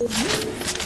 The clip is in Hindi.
Mm-hmm.